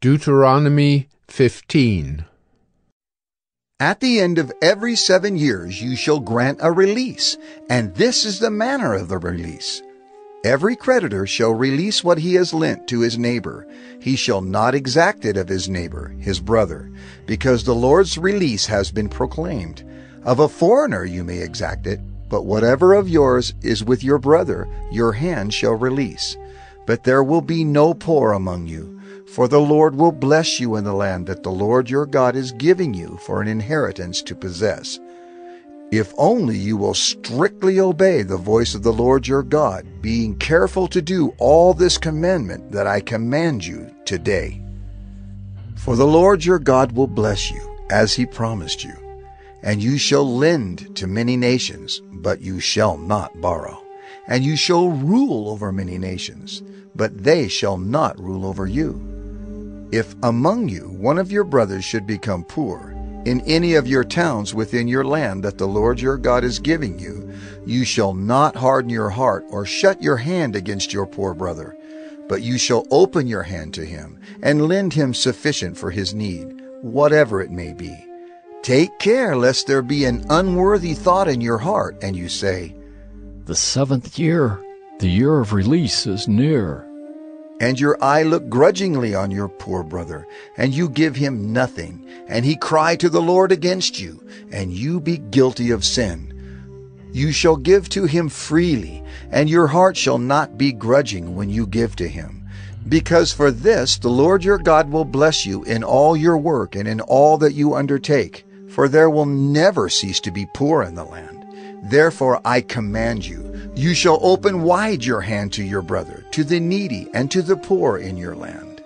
Deuteronomy 15. At the end of every seven years you shall grant a release, and this is the manner of the release. Every creditor shall release what he has lent to his neighbor. He shall not exact it of his neighbor, his brother, because the Lord's release has been proclaimed. Of a foreigner you may exact it, but whatever of yours is with your brother, your hand shall release. But there will be no poor among you for the Lord will bless you in the land that the Lord your God is giving you for an inheritance to possess. If only you will strictly obey the voice of the Lord your God, being careful to do all this commandment that I command you today. For the Lord your God will bless you, as he promised you. And you shall lend to many nations, but you shall not borrow. And you shall rule over many nations, but they shall not rule over you. If among you one of your brothers should become poor, in any of your towns within your land that the Lord your God is giving you, you shall not harden your heart or shut your hand against your poor brother, but you shall open your hand to him and lend him sufficient for his need, whatever it may be. Take care lest there be an unworthy thought in your heart, and you say, The seventh year, the year of release, is near and your eye look grudgingly on your poor brother, and you give him nothing, and he cry to the Lord against you, and you be guilty of sin. You shall give to him freely, and your heart shall not be grudging when you give to him. Because for this the Lord your God will bless you in all your work and in all that you undertake, for there will never cease to be poor in the land. Therefore I command you, you shall open wide your hand to your brother, to the needy, and to the poor in your land.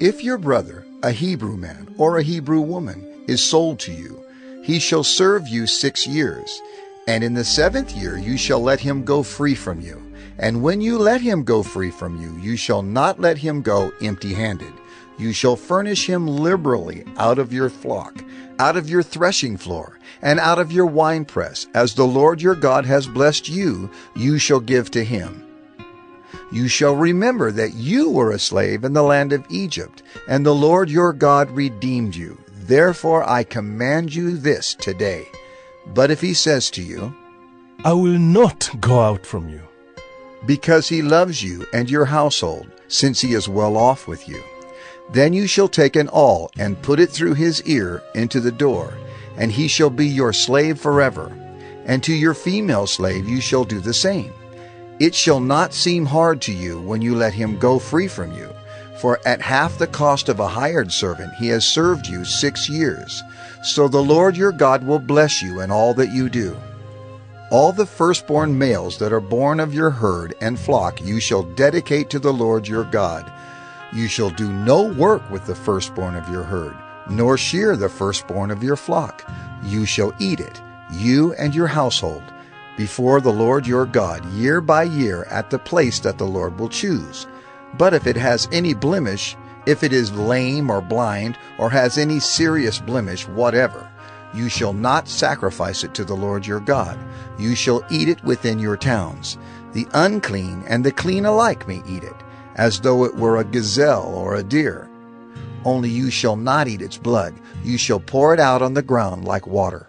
If your brother, a Hebrew man or a Hebrew woman, is sold to you, he shall serve you six years. And in the seventh year you shall let him go free from you. And when you let him go free from you, you shall not let him go empty handed. You shall furnish him liberally out of your flock, out of your threshing floor, and out of your winepress, as the Lord your God has blessed you, you shall give to him. You shall remember that you were a slave in the land of Egypt, and the Lord your God redeemed you. Therefore I command you this today. But if he says to you, I will not go out from you, because he loves you and your household, since he is well off with you, then you shall take an awl and put it through his ear into the door, and he shall be your slave forever. And to your female slave you shall do the same. It shall not seem hard to you when you let him go free from you, for at half the cost of a hired servant he has served you six years. So the Lord your God will bless you in all that you do. All the firstborn males that are born of your herd and flock you shall dedicate to the Lord your God you shall do no work with the firstborn of your herd, nor shear the firstborn of your flock. You shall eat it, you and your household, before the Lord your God, year by year, at the place that the Lord will choose. But if it has any blemish, if it is lame or blind, or has any serious blemish whatever, you shall not sacrifice it to the Lord your God. You shall eat it within your towns. The unclean and the clean alike may eat it as though it were a gazelle or a deer. Only you shall not eat its blood, you shall pour it out on the ground like water.